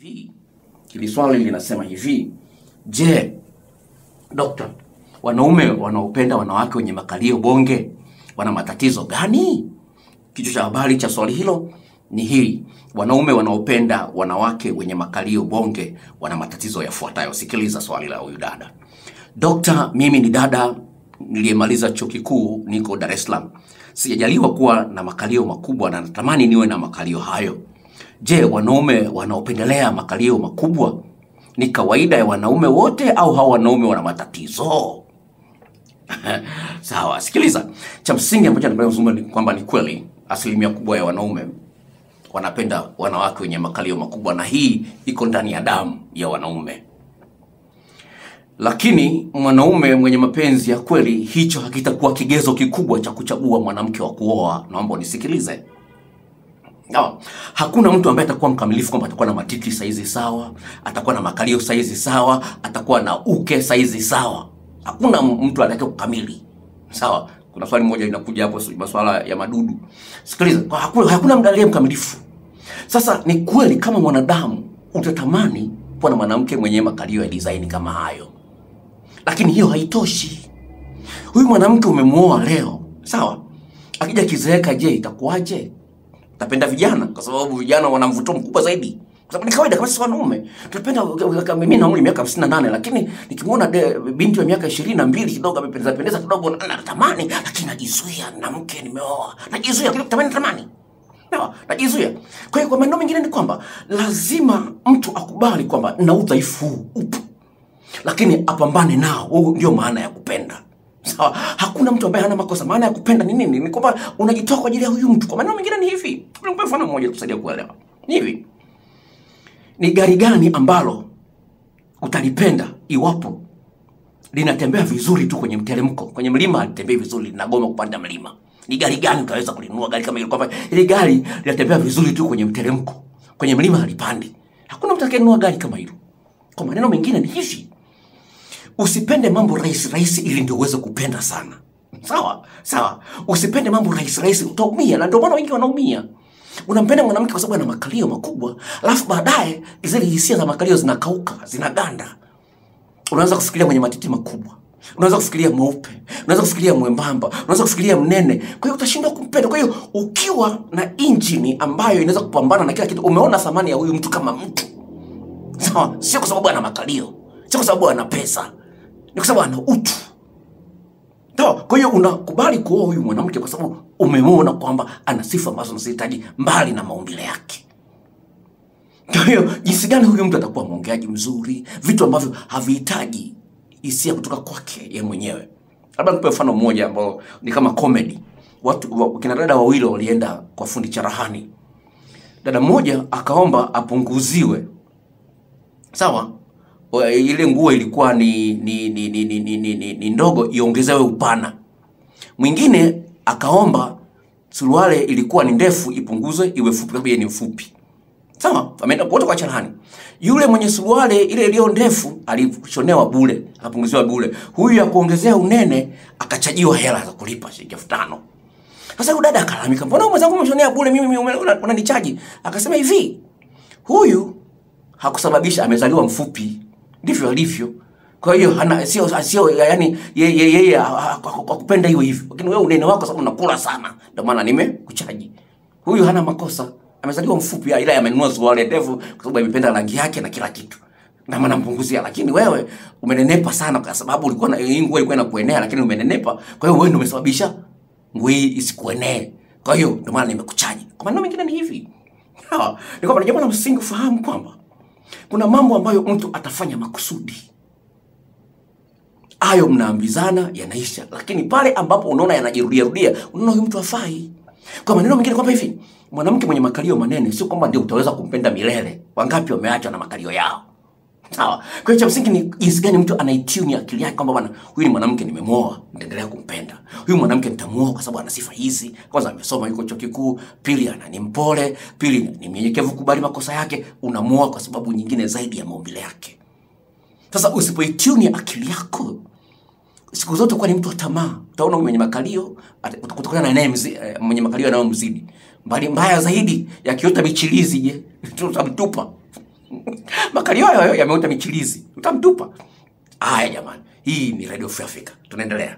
hivi hili swali linasema hivi je dokta wanaume wanaopenda wanawake wenye makalio bonge wana matatizo gani? Kichwa cha habari cha swali hilo ni hili wanaume wanaopenda wanawake wenye makalio bonge wana matatizo yafuatayo. Sikiliza swali la huyu dada. Dokta mimi ni dada niliyemaliza chuo kikuu niko dar es salaam. Sijajaliwa kuwa na makalio makubwa na natamani niwe na makalio hayo je wanaume wanaopendelea makalio makubwa ni kawaida ya wanaume wote au hawa wanaume wana matatizo? Sawa sikiliza. Cha msingi ambacho napenda kuzungumza ni kwamba ni kweli asilimia kubwa ya wanaume wanapenda wanawake wenye makalio makubwa na hii iko ndani ya damu ya wanaume. Lakini mwanaume mwenye mapenzi ya kweli hicho hakitakuwa kigezo kikubwa cha kuchagua mwanamke wa kuoa. Naomba unisikilize no. hakuna mtu ambaye atakuwa mkamilifu kwamba atakuwa na matiti saizi sawa atakuwa na makalio saizi sawa atakuwa na uke saizi sawa. Hakuna mtu anataka kukamili. Sawa. Kuna swali moja linakuja hapo masuala ya madudu. Sikiliza hakuna, hakuna mtu aliye mkamilifu. Sasa ni kweli kama mwanadamu utatamani kuwa na mwanamke mwenye makalio ya design kama hayo. Lakini hiyo haitoshi. Huyu mwanamke umemwoa leo sawa? Akija kizeeka je itakuwaje tapenda vijana kwa sababu vijana wana mvuto mkubwa zaidi. Kwa sababu ni kawaida kama sisi wanaume. Tunapenda mimi na umri miaka 58 lakini nikimwona binti wa miaka 22 kidogo amependeza pendeza kidogo na- natamani lakini najizuia na mke nimeoa. Najizuia kile kutamani natamani. Najizuia. Kwa hiyo kwa maneno mengine ni kwamba lazima mtu akubali kwamba na udhaifu upo. Lakini apambane nao ndio maana ya kupenda sawa hakuna mtu ambaye hana makosa. Maana ya kupenda ni nini? Ni kwamba unajitoa kwa ajili ya huyu mtu. Kwa maneno mengine ni hivi. Nikupe mfano mmoja kusaidia kuelewa. Ni hivi. Ni gari gani ambalo utalipenda iwapo linatembea vizuri tu kwenye mteremko? Kwenye mlima alitembei vizuri linagoma kupanda mlima. Ni gari gani utaweza kulinunua gari kama hilo? Kwamba ile gari linatembea vizuri tu kwenye mteremko. Kwenye mlima halipandi. Hakuna mtu atakayenunua gari kama hilo. Kwa maneno mengine ni hivi usipende mambo rahisi rahisi ili ndio uweze kupenda sana. Sawa? Sawa. Usipende mambo rahisi rahisi utaumia. Na ndio maana wengi wanaumia. Unampenda mwanamke kwa sababu ana makalio makubwa alafu baadaye zile hisia za makalio zinakauka zinaganda. Unaanza kufikiria mwenye matiti makubwa. Unaweza kufikiria mweupe. Unaweza kufikiria mwembamba. Unaweza kufikiria mnene. Kwa hiyo utashindwa kumpenda. Kwa hiyo ukiwa na injini ambayo inaweza kupambana na kila kitu umeona thamani ya huyu mtu kama mtu. Sawa? Sio kwa sababu ana makalio. Sio kwa sababu ana pesa ni kwa sababu ana utu. Ndio, kwa hiyo unakubali kuoa huyu mwanamke kwa sababu umemwona kwamba ana sifa ambazo unazihitaji mbali na maumbile yake. Kwa hiyo jinsi gani huyu mtu atakuwa mwongeaji mzuri? Vitu ambavyo havihitaji hisia kutoka kwake ye mwenyewe. Labda nikupe mfano mmoja ambao ni kama comedy. Watu wa- kina dada wawili walienda kwa fundi charahani dada mmoja akaomba apunguziwe. Sawa ile nguo ilikuwa ni ni, ni, ni, ni, ni, ni, ni, ni ndogo iongezewe upana. Mwingine akaomba suruale ilikuwa ni ndefu ipunguzwe iwe fupi kwa sababu ni mfupi. Sawa? Ameenda wote kwa charahani yule mwenye suruale ile iliyo ndefu alishonewa bure apunguziwa bure huyu ya kuongezea unene akachajiwa hela za kulipa shilingi elfu tano. Sasa huyu dada akalalamika mbona mwenzangu umeshonea bure mimi mimi una- una- unanichaji. Akasema hivi huyu hakusababisha amezaliwa mfupi ndivyo alivyo. Kwa hiyo sio sio yani yeye yeye akupenda hiyo hivyo lakini wewe unene wako sababu unakula sana. Ndio maana nimekuchaji. Huyu hana makosa. Amezaliwa mfupi ila amenunua suruali ndefu kwa sababu amependa rangi yake na kila kitu. Na maana mpunguzia. Lakini wewe umenenepa sana kwa sababu ulikuwa na hii nguo ilikuwa inakuenea lakini umenenepa. Kwa hiyo wewe ndio umesababisha nguo hii isikuenee. Kwa hiyo ndio maana nimekuchaji. Kwa maneno mengine ni hivi. Ni kwamba jambo la msingi ufahamu kwamba kuna mambo ambayo mtu atafanya makusudi. Hayo mnaambizana yanaisha. Lakini pale ambapo unaona yanajirudiarudia unaona huyu mtu afai kwa maneno mengine kwamba hivi mwanamke mwenye makalio manene sio kwamba ndio utaweza kumpenda milele. Wangapi wameachwa na makalio yao sawa. Kwa hiyo cha msingi ni jinsi gani mtu anaitune akili yake kwamba bwana huyu ni mwanamke nimemwoa nitaendelea kumpenda. Huyu mwanamke nitamuoa kwa sababu ana sifa hizi. Kwanza amesoma yuko chuo kikuu. Pili ana ni mpole. Pili ni mnyenyekevu kubali makosa yake. Unamuoa kwa sababu nyingine zaidi ya maumbile yake. Sasa usipoitune akili yako siku zote kuwa ni mtu wa tamaa. Utaona mwenye makalio utakutana na naye eh, mwenye makalio anayomzidi mbali mbaya zaidi yakiota michilizi je? Tutamtupa makalio hayo yameota michilizi, utamtupa. Haya jamani, hii ni Radio Free Africa, tunaendelea.